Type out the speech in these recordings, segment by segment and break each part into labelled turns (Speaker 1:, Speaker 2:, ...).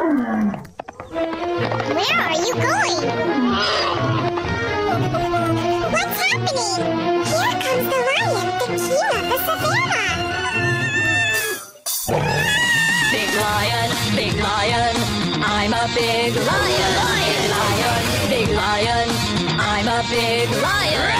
Speaker 1: Where are you going? What's happening? Here comes the lion, the king of the.
Speaker 2: Big lion, big lion, I'm a big lion. Lion, lion, big lion, I'm a big lion.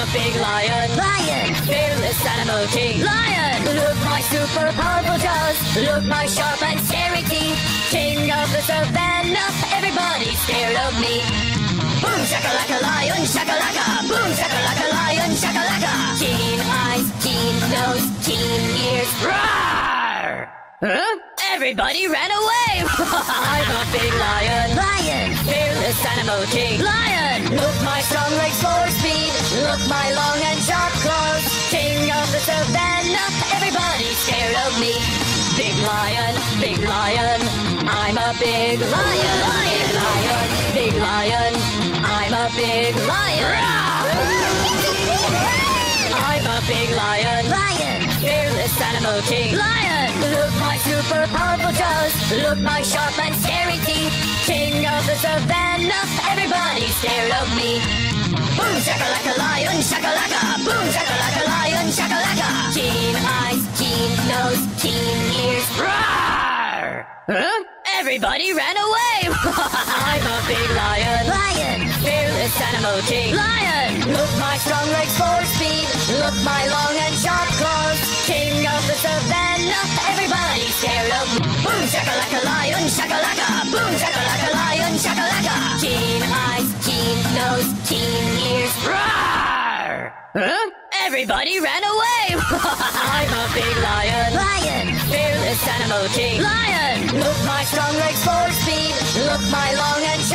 Speaker 2: A big lion. Lion, fearless animal king. Lion, look my super powerful jaws. Look my sharp and scary teeth. King of the savannah, everybody's scared of me. Boom shakalaka lion shakalaka. Boom shakalaka lion shakalaka. Keen eyes, keen nose, keen ears. Roar! Huh? Everybody ran away! I'm a big lion. Lion! Fearless animal king. Lion! Look my strong legs for speed. Look my long and sharp claws. King of the savannah. Everybody's scared of me. Big lion, big lion. I'm a big lion. Lion, lion, big lion. I'm a big lion. I'm a big lion. Lion. Fearless animal king. Lion. Look my super powerful jaws. Look my sharp and scary teeth. King savannah. Everybody's scared of me. Boom shakalaka lion shakalaka. Boom shakalaka lion shakalaka. Keen eyes, keen nose, keen ears. Roar! Huh? Everybody ran away! I'm a big lion. Lion! Fearless animal king. Lion! Look my strong legs for speed. Look my long and sharp claws. King of the savannah. Everybody's scared of me. Boom shakalaka. Huh? Everybody ran away! I'm a big lion. Lion! Fearless animal king. Lion! Look my strong legs for speed. Look my long and.